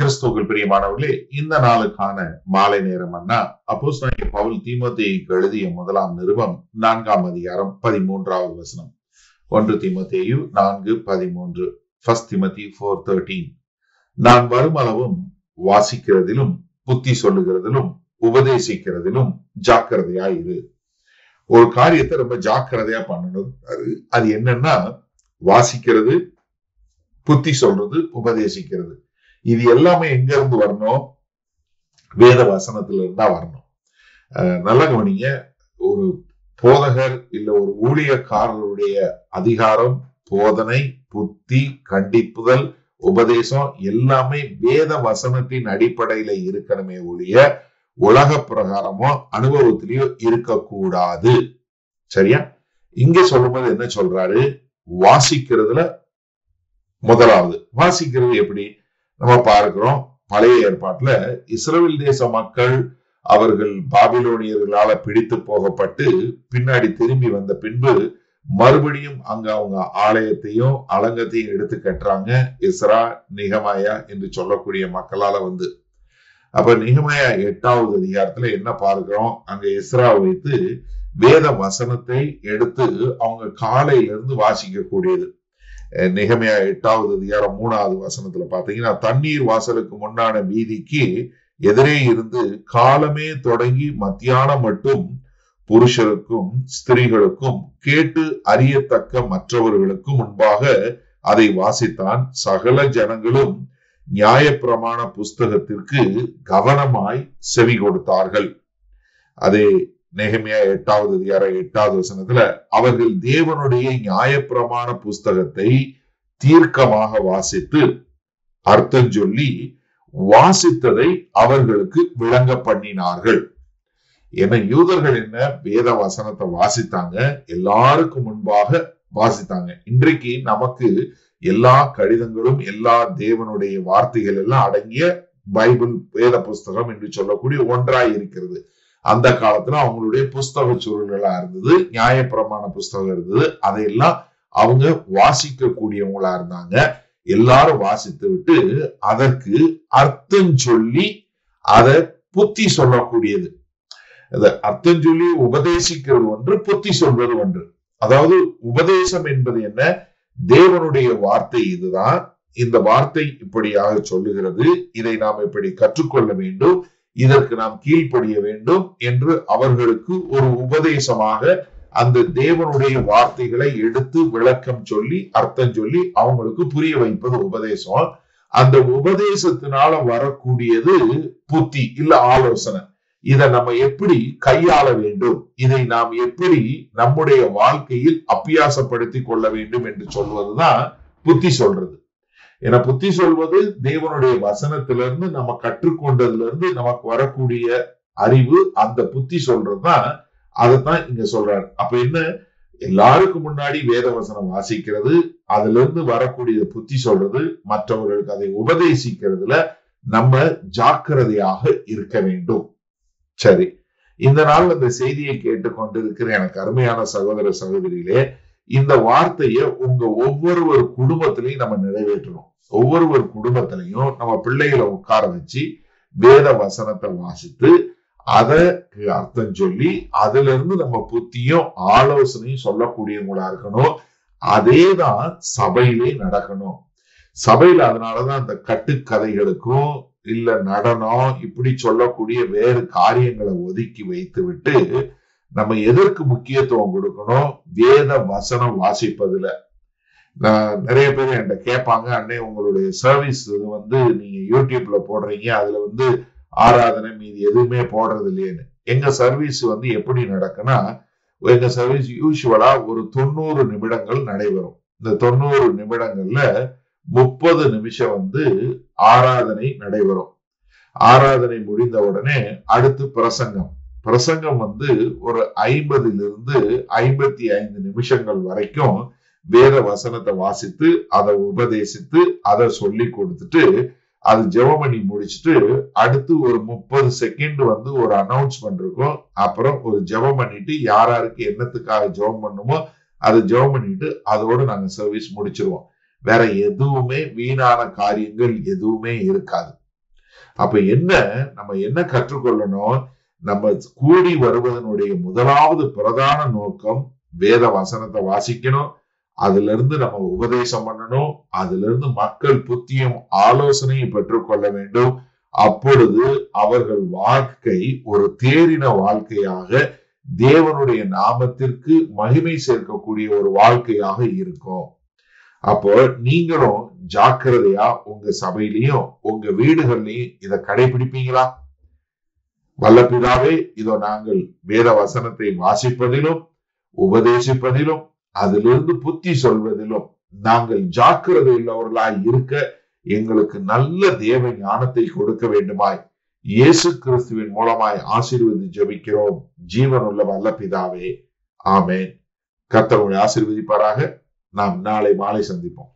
கிறிஸ்துவர்கள் பிரியமானவர்களே இந்த நாளுக்கான மாலை நேரம் அண்ணா அப்போஸ் பவுல் தீமோத்தேயுக்கு எழுதிய முதலாம் நிருபம் நான்காம் அதிகாரம் பதிமூன்றாவது வசனம். ஒன்று தீமத்தேயு நான்கு பதிமூன்று ஃபர்ஸ்ட் திமதி ஃபோர் தேர்ட்டீன் நான் வருமளவும் வாசிக்கிறதிலும் புத்தி சொல்லுகிறதிலும் உபதேசிக்கிறதிலும் ஜாக்கிரதையா இரு. ஒரு காரியத்தை ரொம்ப ஜாக்கிரதையா பண்ணணும். அது அது என்னன்னா வாசிக்கிறது புத்தி சொல்றது உபதேசிக்கிறது. இது எல்லாமே எங்க இருந்து வரணும்? வேத வசனத்துல இருந்தா வரணும். நல்ல நல்லா கவனிங்க. ஒரு போதகர் இல்ல ஒரு ஊழியக்காரருடைய அதிகாரம் போதனை புத்தி கண்டிப்புதல் உபதேசம் எல்லாமே வேத வசனத்தின் அடிப்படையில இருக்கணுமே ஒழிய உலக பிரகாரமோ அனுபவத்திலேயோ இருக்கக்கூடாது. சரியா? இங்க சொல்லும்போது என்ன சொல்றாரு? வாசிக்கிறதுல முதலாவது. வாசிக்கிறது எப்படி? நம்ம பார்க்கிறோம் பழைய ஏற்பாட்டுல இஸ்ரேல் தேச மக்கள் அவர்கள் பாபிலோனியர்களால பிடித்து போகப்பட்டு பின்னாடி திரும்பி வந்த பின்பு மறுபடியும் அங்க அவங்க ஆலயத்தையும் அலங்கத்தையும் எடுத்து கட்டுறாங்க. இஸ்ரா நிகமாயா என்று சொல்லக்கூடிய மக்களால வந்து. அப்ப நிகமயா எட்டாவது அதிகாரத்துல என்ன பார்க்கிறோம்? அங்க இஸ்ரா வைத்து வேத வசனத்தை எடுத்து அவங்க காலையில இருந்து வாசிக்க கூடியது நிகமையா எட்டாவது அதிகாரம் மூணாவது வசனத்துல பாத்தீங்கன்னா தண்ணீர் வாசலுக்கு முன்னான வீதிக்கு எதிரே இருந்து காலமே தொடங்கி மத்தியானம் மட்டும் புருஷருக்கும் ஸ்திரீகளுக்கும் கேட்டு அறியத்தக்க மற்றவர்களுக்கும் முன்பாக அதை வாசித்தான். சகல ஜனங்களும் நியாயப்பிரமாண புஸ்தகத்திற்கு கவனமாய் செவி கொடுத்தார்கள். அதே நெகமியா எட்டாவது அதிகாரம் எட்டாவது வசனத்துல அவர்கள் தேவனுடைய நியாயப்பிரமாண புஸ்தகத்தை தீர்க்கமாக வாசித்து அர்த்தம் சொல்லி வாசித்ததை அவர்களுக்கு விளங்க பண்ணினார்கள். என யூதர்கள் என்ன? வேத வசனத்தை வாசித்தாங்க. எல்லாருக்கும் முன்பாக வாசித்தாங்க. இன்றைக்கு நமக்கு எல்லா கடிதங்களும் எல்லா தேவனுடைய வார்த்தைகள் எல்லாம் அடங்கிய பைபிள் வேத புஸ்தகம் என்று சொல்லக்கூடிய ஒன்றாய் இருக்கிறது. அந்த காலத்துல அவங்களுடைய புஸ்தக சூழல்களா இருந்தது நியாயப்பிரமாண புஸ்தகம் இருந்தது. அதையெல்லாம் அவங்க வாசிக்க கூடியவங்களா இருந்தாங்க. எல்லாரும் வாசித்து விட்டு அதற்கு அர்த்தம் சொல்லி அதை புத்தி சொல்லக்கூடியது. அர்த்தம் சொல்லி உபதேசிக்கிறது ஒன்று புத்தி சொல்வது ஒன்று. அதாவது உபதேசம் என்பது என்ன? தேவனுடைய வார்த்தை இதுதான். இந்த வார்த்தை இப்படியாக சொல்லுகிறது. இதை நாம் இப்படி கற்றுக்கொள்ள வேண்டும். இதற்கு நாம் கீழ்ப்படிய வேண்டும் என்று அவர்களுக்கு ஒரு உபதேசமாக அந்த தேவனுடைய வார்த்தைகளை எடுத்து விளக்கம் சொல்லி அர்த்தம் சொல்லி அவங்களுக்கு புரிய வைப்பது உபதேசம். அந்த உபதேசத்தினால வரக்கூடியது புத்தி இல்ல ஆலோசனை. இதை நம்ம எப்படி கையாள வேண்டும்? இதை நாம் எப்படி நம்முடைய வாழ்க்கையில் அப்பியாசப்படுத்தி கொள்ள வேண்டும் என்று சொல்வதுதான் புத்தி சொல்றது. என புத்தி சொல்வது தேவனுடைய வசனத்திலிருந்து நம்ம கற்றுக்கொண்டதுல இருந்து நமக்கு வரக்கூடிய அறிவு அந்த புத்தி சொல்றதுதான். அதைத்தான் இங்க சொல்றாரு. அப்ப என்ன? எல்லாருக்கும் முன்னாடி வேத வசனம் வாசிக்கிறது அதுல இருந்து வரக்கூடிய புத்தி சொல்றது மற்றவர்களுக்கு அதை உபதேசிக்கிறதுல நம்ம ஜாக்கிரதையாக இருக்க வேண்டும். சரி. இந்த நாள் அந்த செய்தியை கேட்டுக்கொண்டிருக்கிற எனக்கு அருமையான சகோதர சகோதரிகளே இந்த வார்த்தைய உங்க ஒவ்வொருவர் குடும்பத்திலையும் நம்ம நிறைவேற்றணும். ஒவ்வொருவர் குடும்பத்திலையும் நம்ம பிள்ளைகளை உட்கார வச்சு வேத வசனத்தை வாசித்து அதற்கு அர்த்தம் சொல்லி அதுல இருந்து நம்ம புத்தியும் ஆலோசனையும் சொல்லக்கூடியவங்களா இருக்கணும். அதேதான் சபையிலே நடக்கணும். சபையில அதனாலதான் அந்த கட்டுக்கதைகளுக்கும் இல்ல நடனம் இப்படி சொல்லக்கூடிய வேறு காரியங்களை ஒதுக்கி வைத்து விட்டு நம்ம எதற்கு முக்கியத்துவம் கொடுக்கணும்? வேத வசனம் வாசிப்பதுல. நிறைய பேர் என்கிட்ட கேட்பாங்க அண்ணே உங்களுடைய சர்வீஸ் வந்து நீங்க யூடியூப்ல போடுறீங்க அதுல வந்து ஆராதனை மீது எதுவுமே போடுறது இல்லையேன்னு. எங்க சர்வீஸ் வந்து எப்படி நடக்குன்னா எங்க சர்வீஸ் யூஸ்வலா ஒரு தொண்ணூறு நிமிடங்கள் நடைபெறும். இந்த தொண்ணூறு நிமிடங்கள்ல முப்பது நிமிஷம் வந்து ஆராதனை நடைபெறும். ஆராதனை முடிந்த உடனே அடுத்து பிரசங்கம். பிரசங்கம் வந்து ஒரு ஐம்பதிலிருந்து ஐம்பத்தி ஐந்து நிமிஷங்கள் வரைக்கும் வேத வசனத்தை வாசித்து அதை உபதேசித்து அதை சொல்லி கொடுத்துட்டு அது ஜெபம் பண்ணி முடிச்சுட்டு அடுத்து ஒரு முப்பது செகண்ட் வந்து ஒரு அனௌன்ஸ்மெண்ட் இருக்கும். அப்புறம் ஒரு ஜெபம் பண்ணிட்டு யார் யாருக்கு என்னத்துக்காக ஜெபம் பண்ணுமோ அதை ஜெபம் பண்ணிட்டு அதோட நாங்க சர்வீஸ் முடிச்சிருவோம். வேற எதுவுமே வீணான காரியங்கள் எதுவுமே இருக்காது. அப்ப என்ன நம்ம என்ன கற்றுக்கொள்ளணும்? நம்ம கூடி வருவதனுடைய முதலாவது பிரதான நோக்கம் வேத வசனத்தை வாசிக்கணும். அதுல இருந்து நம்ம உபதேசம் பண்ணணும். அதுல இருந்து மக்கள் புத்தியும் ஆலோசனையும் பெற்றுக்கொள்ள வேண்டும். அப்பொழுது அவர்கள் வாழ்க்கை ஒரு தேறின வாழ்க்கையாக தேவனுடைய நாமத்திற்கு மகிமை சேர்க்கக்கூடிய ஒரு வாழ்க்கையாக இருக்கும். அப்போ நீங்களும் ஜாக்கிரதையா உங்க சபையிலையும் உங்க வீடுகள்லையும் இதை கடைபிடிப்பீங்களா? வல்லபிதாவே இதோ நாங்கள் வேத வசனத்தை வாசிப்பதிலும் உபதேசிப்பதிலும் அதிலிருந்து புத்தி சொல்வதிலும் நாங்கள் ஜாக்கிரதை உள்ளவர்களாய் இருக்க எங்களுக்கு நல்ல தேவ ஞானத்தை கொடுக்க வேண்டுமாய். இயேசு கிறிஸ்துவின் மூலமாய் ஆசீர்வதி ஜபிக்கிறோம். ஜீவனுள்ள வல்ல பிதாவே ஆமேன் கத்தவங்களை ஆசீர்வதிப்பாராக. நாம் நாளை மாலை சந்திப்போம்.